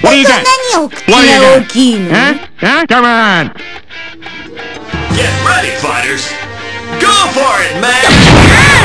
What do you got? What do you got? Huh? Huh? Come on! Get ready, fighters! Go for it, man!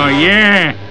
Oh, yeah!